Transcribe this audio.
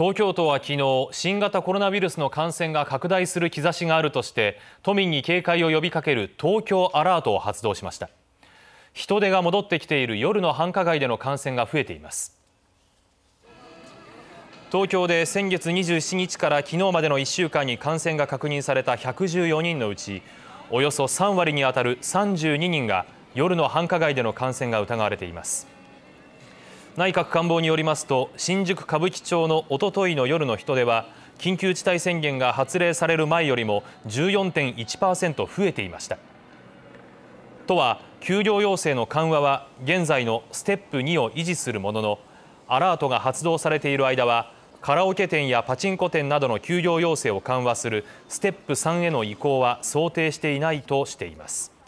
東京都は昨日新型コロナウイルスの感染が拡大する兆しがあるとして都民に警戒を呼びかける東京アラートを発動しました。人出が戻ってきている夜の繁華街での感染が増えています。東京で先月27日から昨日までの1週間に感染が確認された114人のうちおよそ3割にあたる32人が夜の繁華街での感染が疑われています。内閣官房によりますと新宿歌舞伎町のおとといの夜の人出は緊急事態宣言が発令される前よりも14.1%増えていました。都は休業要請の緩和は現在のステップ2を維持するもののアラートが発動されている間はカラオケ店やパチンコ店などの休業要請を緩和するステップ3への移行は想定していないとしています。